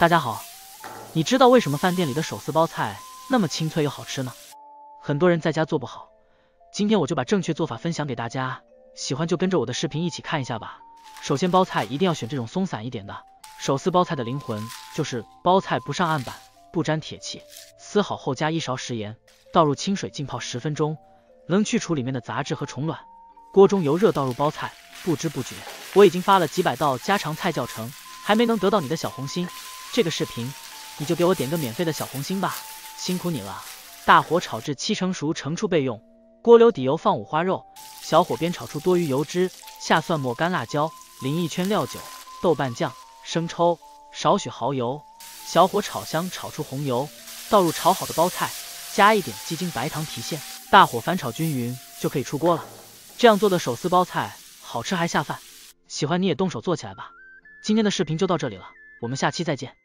大家好，你知道为什么饭店里的手撕包菜那么清脆又好吃呢？很多人在家做不好，今天我就把正确做法分享给大家，喜欢就跟着我的视频一起看一下吧。首先，包菜一定要选这种松散一点的。手撕包菜的灵魂就是包菜不上案板，不沾铁器。撕好后加一勺食盐，倒入清水浸泡十分钟，能去除里面的杂质和虫卵。锅中油热，倒入包菜，不知不觉我已经发了几百道家常菜教程，还没能得到你的小红心。这个视频你就给我点个免费的小红心吧，辛苦你了！大火炒至七成熟，盛出备用。锅留底油，放五花肉，小火煸炒出多余油脂，下蒜末、干辣椒，淋一圈料酒、豆瓣酱、生抽，少许蚝油，小火炒香，炒出红油，倒入炒好的包菜，加一点鸡精、白糖提鲜，大火翻炒均匀就可以出锅了。这样做的手撕包菜好吃还下饭，喜欢你也动手做起来吧。今天的视频就到这里了，我们下期再见。